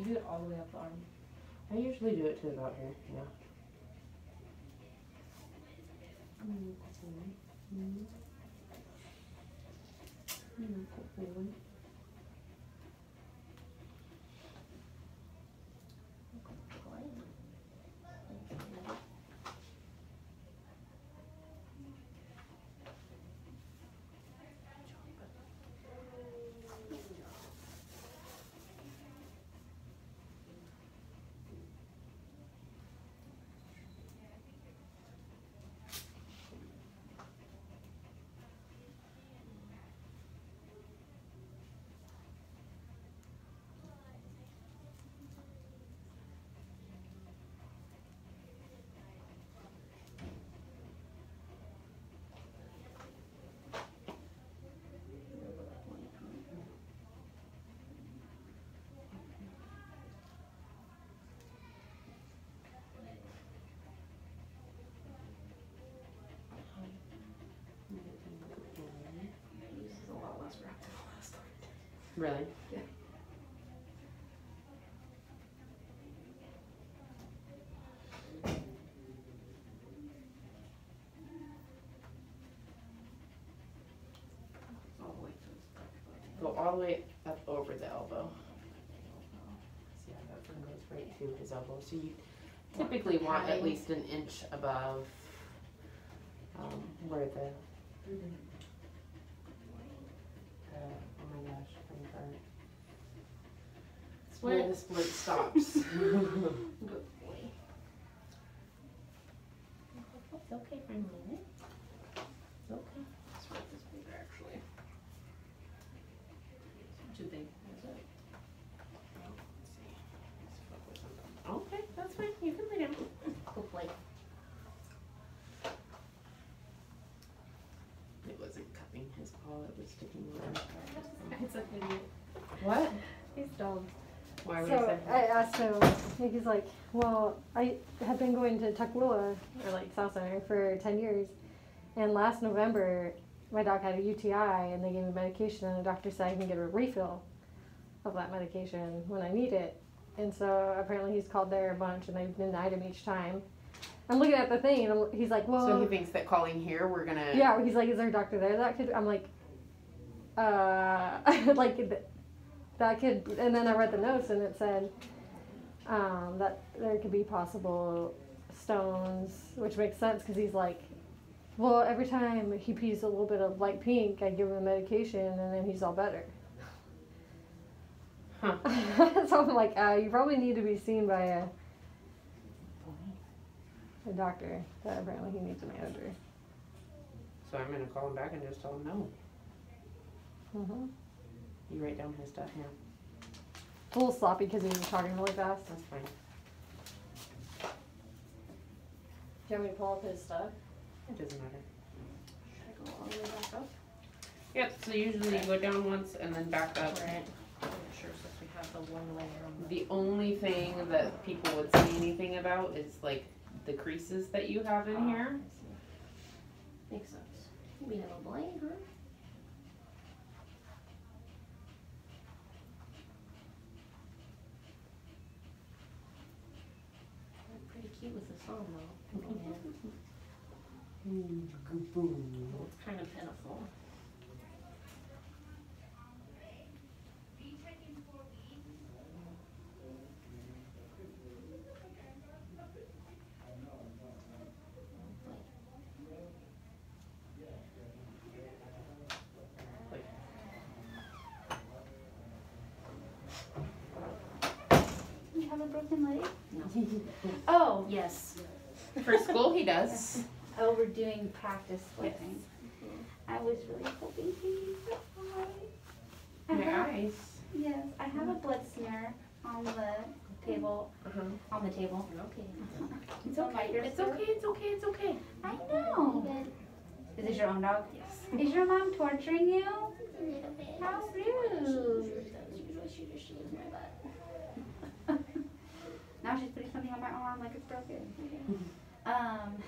You do it all the way up the arm. I usually do it to about here, yeah. Mm, that's all right. Mm. Mm, pull forward. Really? Yeah. All the way to his back foot. Go all the way up over the elbow. See how that one goes right to his elbow. So you typically want at least an inch above um, where the, uh, my gosh, brain. Where the split stops. Good boy. It's okay for a minute. It's okay. Let's write this bigger actually. What you think? Is it? Okay, that's fine. You can lay down. Go play. It wasn't cupping his paw, it was sticking around. It's an idiot. What? He's dumb. Why would you So say I asked him, he's like, well, I have been going to Tukwila, or like South Center, for 10 years. And last November, my dog had a UTI and they gave me medication, and the doctor said I can get a refill of that medication when I need it. And so apparently he's called there a bunch and they've denied him each time. I'm looking at the thing and I'm, he's like, well, So he thinks that calling here, we're gonna. yeah, he's like, is there a doctor there that could? I'm like, uh, like that could. And then I read the notes and it said um, that there could be possible stones, which makes sense because he's like, well, every time he pees a little bit of light pink, I give him medication and then he's all better. Huh. so I'm like, uh, you probably need to be seen by a, a doctor. That apparently he needs a manager. So I'm gonna call him back and just tell him no. Hmm You write down his stuff here. It's a little sloppy because he was talking really fast. That's fine. Do you want me to pull up his stuff? It doesn't matter. Should I go all the way back up? Yep, so usually you go down once and then back up. Right. Sure, since we have the one layer on the. The only thing that people would say anything about is like the creases that you have in here. Makes sense. We have a blade, huh? They're Pretty cute with the song though. It's kind of pitiful. You have a broken leg? No. Oh, Yes. For school, he does. oh, we're doing practice swimming. I was really hoping he'd be fine. I My have, eyes. yes, I have a blood smear on the table, Uh-huh. on the table. Okay. It's okay. It's okay. It's okay. It's okay. I know. Is this your own dog? Yes. Is your mom torturing you? A little bit. How rude. usually does. She just my butt. now she's putting something on my arm like it's broken. Um.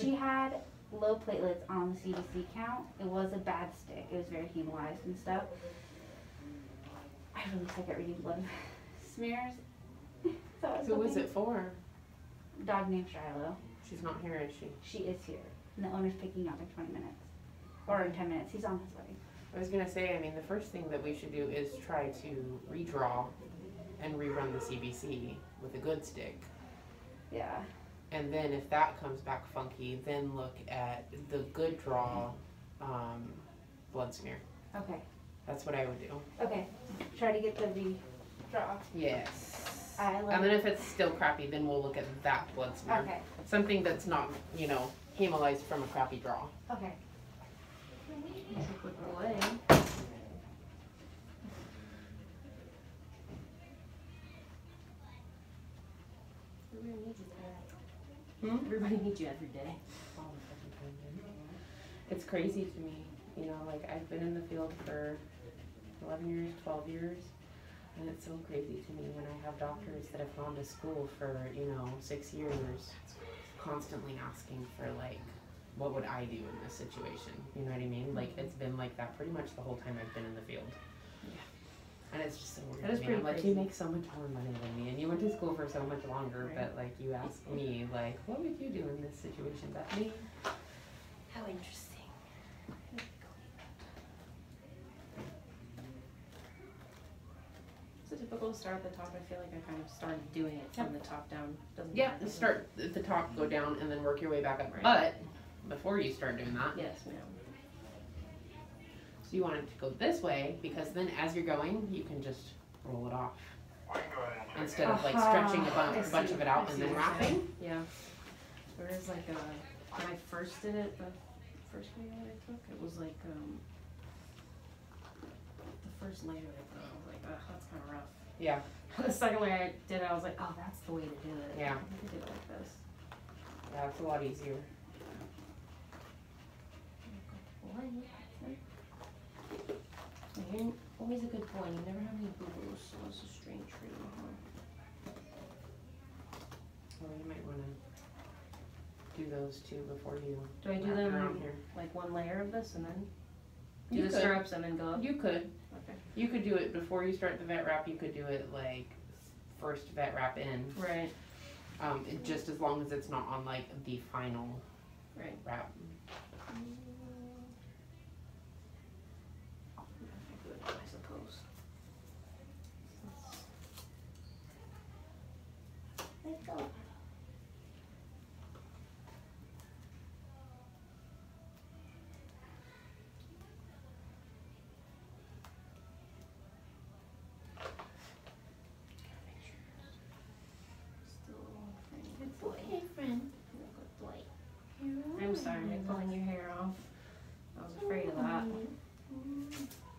She had low platelets on the CBC count. It was a bad stick. It was very hemolyzed and stuff. I really suck at reading blood smears. so Who was it for? Dog named Shiloh. She's not here, is she? She is here. And the owner's picking up in 20 minutes. Or in 10 minutes. He's on his way. I was gonna say, I mean, the first thing that we should do is try to redraw and rerun the CBC with a good stick. And then if that comes back funky, then look at the good draw um, blood smear. Okay. That's what I would do. Okay. Try to get the V draw. Yes. I love And then if it's still crappy, then we'll look at that blood smear. Okay. Something that's not, you know, hemolyzed from a crappy draw. Okay. He's a good boy. Everybody needs you there. Hmm? Everybody needs you every day. It's crazy to me, you know, like I've been in the field for eleven years, twelve years, and it's so crazy to me when I have doctors that have gone to school for, you know, six years, constantly asking for like, what would I do in this situation? You know what I mean? Like it's been like that pretty much the whole time I've been in the field. And it's just so weird That is pretty I'm like, crazy. you make so much more money than me, and you went to school for so much longer. Right. But like, you ask me, like, what would you do in this situation, Bethany? How interesting. It's a typical start at the top? I feel like I kind of started doing it from the top down. Doesn't Yeah, matter, start at the top, go down, and then work your way back up. Right. But before you start doing that, Yes, ma'am. So you want it to go this way because then as you're going, you can just roll it off instead of like Aha, stretching a bunch, bunch of it out I and see then what you're wrapping. saying. Yeah. Whereas like uh, when I first did it, the first video that I took, it was like um, the first layer I thought I was like, ugh, that's kind of rough. Yeah, the second layer I did, it, I was like, oh, that's the way to do it. Yeah. I I did it like this. yeah, it's a lot easier. Boy, you're always a good boy. You never have any boo boos, so it's a strange for you. Huh? Well, you might want to do those two before you. Do I do them around here? like one layer of this and then do You the could. stirrups and then go up? You could. Okay. You could do it before you start the vet wrap. You could do it like first vet wrap in. Right. Um, just as long as it's not on like the final Right. wrap. Good, I suppose. Let's go. Still It's okay, friend. Good boy. You're I'm sorry, I'm pulling your hair off. I was afraid of that.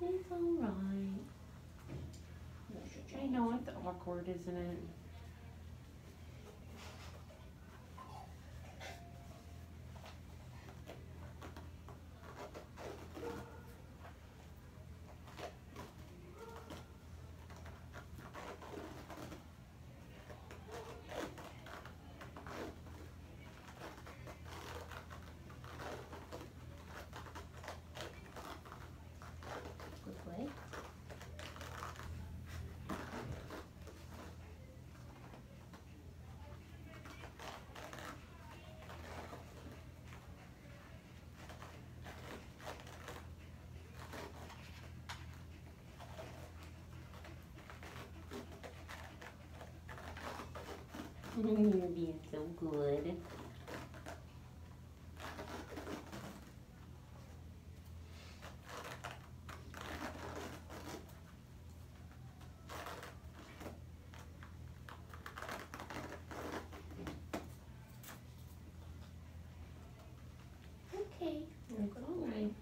It's alright. I know it's awkward, isn't it? Good boy. You're being so good. Okay. It's alright.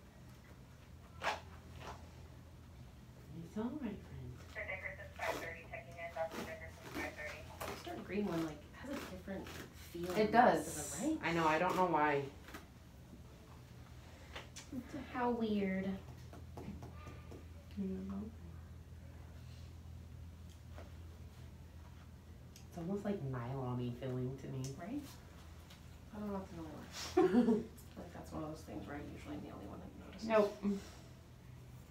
It's alright, friend. Dr. Dickerson, five thirty, checking in, Dr. Dickerson, five thirty. The Start green one like has a different feel. It than the rest does. of right? I know, I don't know why. How weird. It's almost like nylon-y feeling to me. Right? I don't know if it's another one. Like that's one of those things where I usually am the only one that notices. Nope.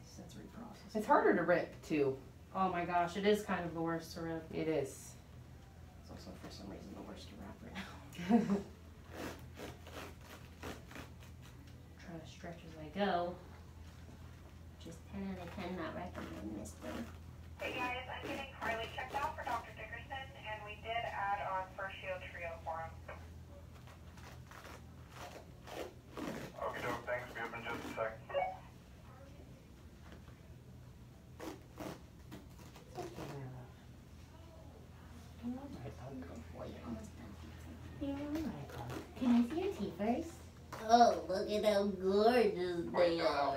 Sensory process. It's harder to rip too, Oh my gosh, it is kind of the worst to rip. It is. It's also for some reason the worst to wrap right now. Trying to stretch as I go. Just 10 out of 10 not recommend, mister. Hey guys, I'm getting Carly checked out for Dr. Dickerson, and we did add on First Shield Trio for him. Okay, doke, thanks, be up in just a sec. You're alright. Can I see your teeth first? Oh, look at how gorgeous they are.